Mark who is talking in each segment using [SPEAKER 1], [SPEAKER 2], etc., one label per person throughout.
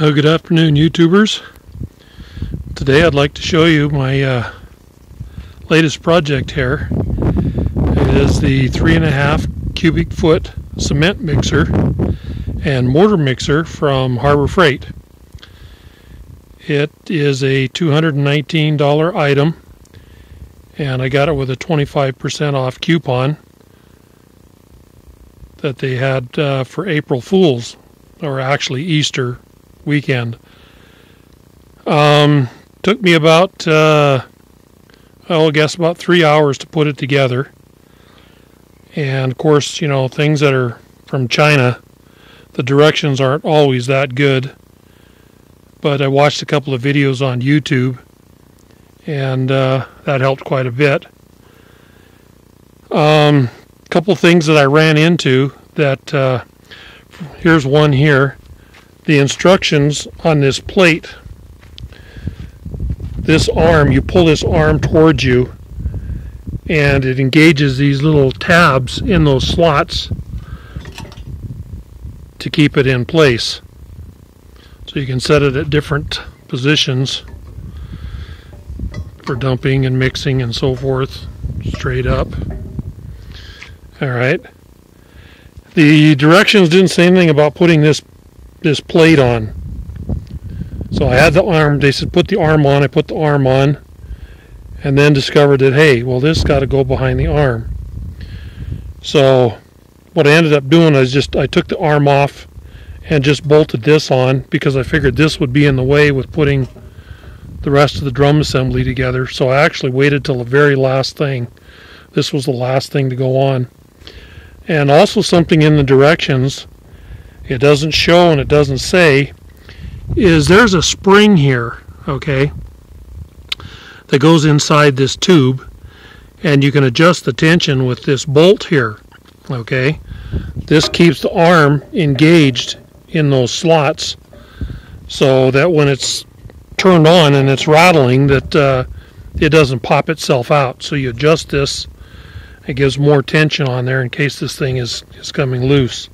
[SPEAKER 1] Uh, good afternoon, YouTubers. Today I'd like to show you my uh, latest project here. It is the three and a half cubic foot cement mixer and mortar mixer from Harbor Freight. It is a $219 item and I got it with a 25% off coupon that they had uh, for April Fools, or actually Easter weekend. Um, took me about, uh, I guess about three hours to put it together. And of course, you know, things that are from China, the directions aren't always that good. But I watched a couple of videos on YouTube, and uh, that helped quite a bit. Um, couple things that I ran into that uh, here's one here. The instructions on this plate. This arm, you pull this arm towards you, and it engages these little tabs in those slots to keep it in place. So you can set it at different positions for dumping and mixing and so forth, straight up. All right. The directions didn't say anything about putting this this plate on. So I had the arm. They said put the arm on. I put the arm on, and then discovered that hey, well this got to go behind the arm. So what I ended up doing is just I took the arm off and just bolted this on because I figured this would be in the way with putting the rest of the drum assembly together. So I actually waited till the very last thing. This was the last thing to go on. And also something in the directions, it doesn't show and it doesn't say, is there's a spring here, okay, that goes inside this tube and you can adjust the tension with this bolt here, okay. This keeps the arm engaged in those slots so that when it's turned on and it's rattling that uh, it doesn't pop itself out. So you adjust this it gives more tension on there in case this thing is, is coming loose.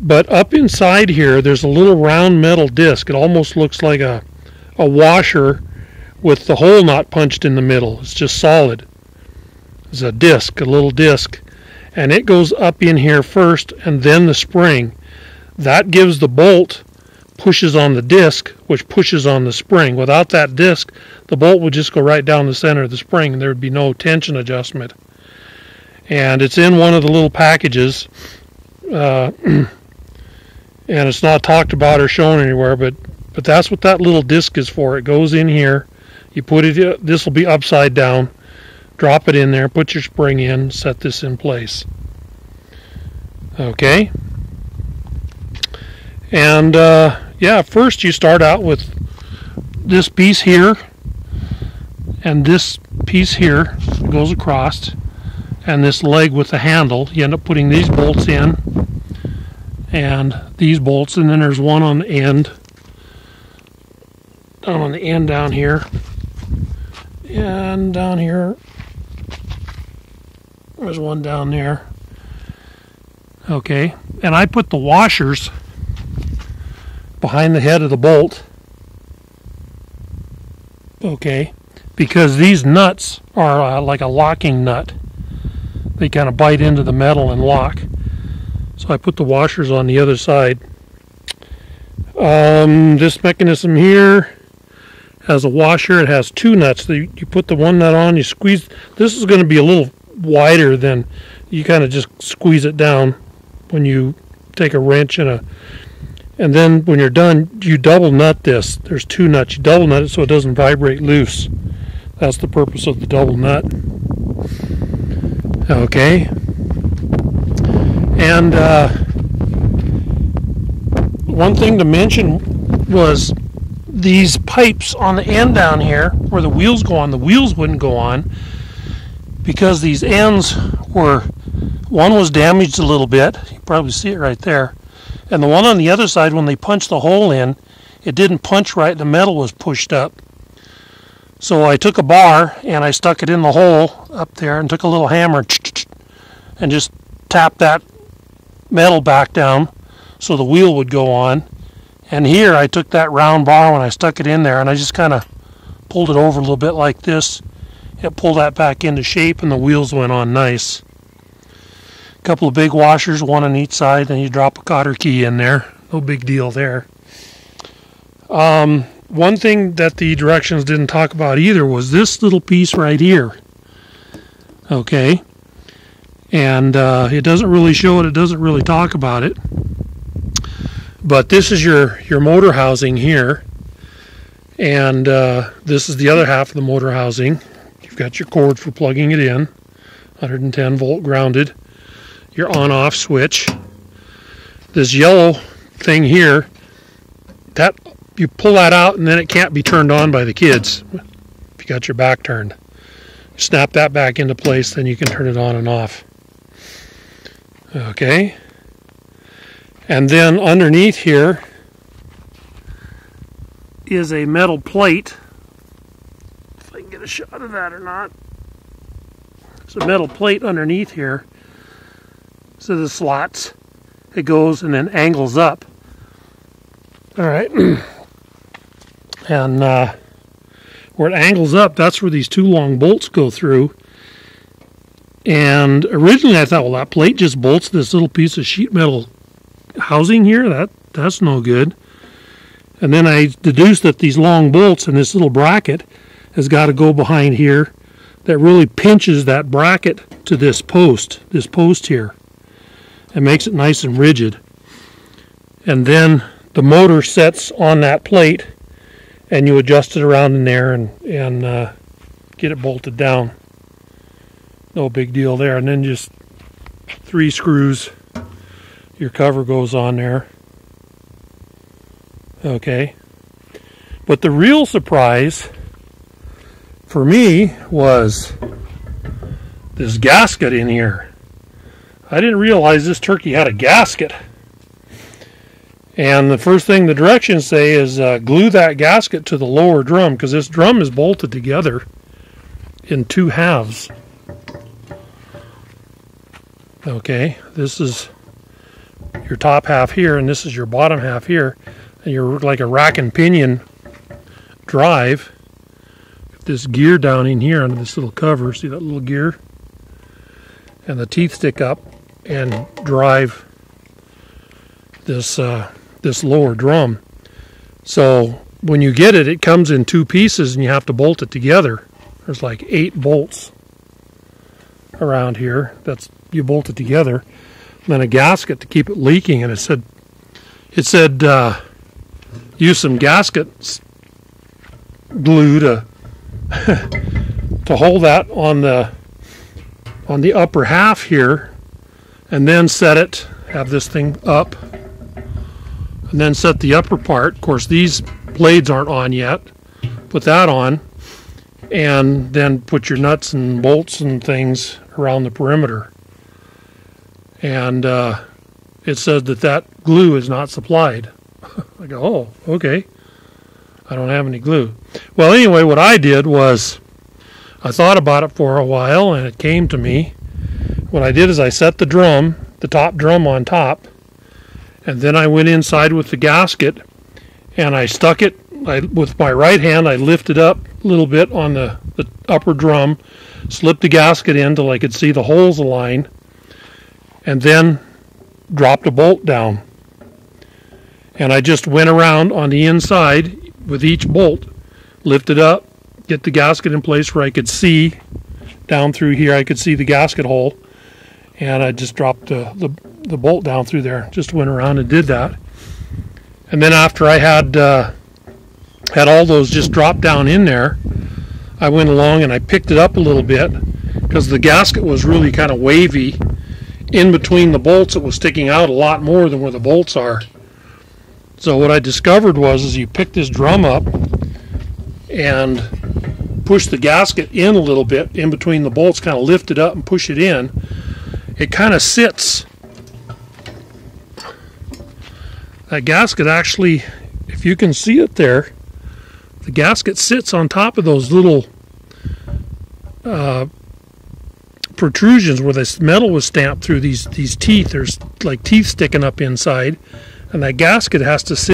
[SPEAKER 1] But up inside here, there's a little round metal disc. It almost looks like a, a washer with the hole not punched in the middle. It's just solid. It's a disc, a little disc. And it goes up in here first and then the spring. That gives the bolt pushes on the disc, which pushes on the spring. Without that disc, the bolt would just go right down the center of the spring and there would be no tension adjustment and it's in one of the little packages, uh, and it's not talked about or shown anywhere. But but that's what that little disc is for. It goes in here. You put it. This will be upside down. Drop it in there. Put your spring in. Set this in place. Okay. And uh, yeah, first you start out with this piece here, and this piece here goes across and this leg with the handle. You end up putting these bolts in and these bolts, and then there's one on the end, down on the end down here, and down here. There's one down there. Okay, and I put the washers behind the head of the bolt. Okay, because these nuts are uh, like a locking nut they kind of bite into the metal and lock. So I put the washers on the other side. Um, this mechanism here has a washer. It has two nuts. You put the one nut on, you squeeze. This is going to be a little wider than you kind of just squeeze it down when you take a wrench and a and then when you're done you double nut this there's two nuts you double nut it so it doesn't vibrate loose that's the purpose of the double nut Okay. And uh, one thing to mention was these pipes on the end down here where the wheels go on, the wheels wouldn't go on because these ends were, one was damaged a little bit. You probably see it right there. And the one on the other side, when they punched the hole in, it didn't punch right. The metal was pushed up. So I took a bar and I stuck it in the hole up there and took a little hammer and just tapped that metal back down so the wheel would go on And here I took that round bar when I stuck it in there and I just kind of pulled it over a little bit like this. It pulled that back into shape and the wheels went on nice. A couple of big washers, one on each side, and you drop a cotter key in there. No big deal there. Um, one thing that the directions didn't talk about either was this little piece right here. Okay. And uh, it doesn't really show it, it doesn't really talk about it. But this is your, your motor housing here. And uh, this is the other half of the motor housing. You've got your cord for plugging it in, 110 volt grounded, your on off switch. This yellow thing here, that you pull that out and then it can't be turned on by the kids if you got your back turned. Snap that back into place, then you can turn it on and off. Okay. And then underneath here is a metal plate. If I can get a shot of that or not. It's a metal plate underneath here. So the slots. It goes and then angles up. All right. and uh, where it angles up, that's where these two long bolts go through. And originally I thought, well, that plate just bolts this little piece of sheet metal housing here. That That's no good. And then I deduced that these long bolts and this little bracket has got to go behind here that really pinches that bracket to this post, this post here, and makes it nice and rigid. And then the motor sets on that plate and you adjust it around in there and, and uh, get it bolted down. No big deal there. And then just three screws, your cover goes on there. Okay. But the real surprise for me was this gasket in here. I didn't realize this turkey had a gasket. And the first thing the directions say is uh, glue that gasket to the lower drum because this drum is bolted together in two halves. Okay, this is your top half here and this is your bottom half here. And you're like a rack and pinion drive. This gear down in here under this little cover, see that little gear? And the teeth stick up and drive this uh, this lower drum. So when you get it, it comes in two pieces and you have to bolt it together. There's like eight bolts around here. That's you bolt it together. And then a gasket to keep it leaking. And it said, it said uh, use some gasket glue to to hold that on the on the upper half here, and then set it. Have this thing up and then set the upper part. Of course, these blades aren't on yet. Put that on, and then put your nuts and bolts and things around the perimeter. And uh, it says that that glue is not supplied. I go, oh, okay. I don't have any glue. Well, anyway, what I did was I thought about it for a while, and it came to me. What I did is I set the drum, the top drum on top, and then I went inside with the gasket and I stuck it I, with my right hand. I lifted up little bit on the, the upper drum, slipped the gasket in till I could see the holes align, and then dropped a bolt down. And I just went around on the inside with each bolt, lifted up, get the gasket in place where I could see down through here. I could see the gasket hole, and I just dropped the, the the bolt down through there. Just went around and did that. And then after I had uh, had all those just drop down in there, I went along and I picked it up a little bit because the gasket was really kind of wavy. In between the bolts, it was sticking out a lot more than where the bolts are. So what I discovered was, is you pick this drum up and push the gasket in a little bit in between the bolts, kind of lift it up and push it in. It kind of sits that gasket actually, if you can see it there, the gasket sits on top of those little uh, protrusions where this metal was stamped through these these teeth. There's like teeth sticking up inside, and that gasket has to sit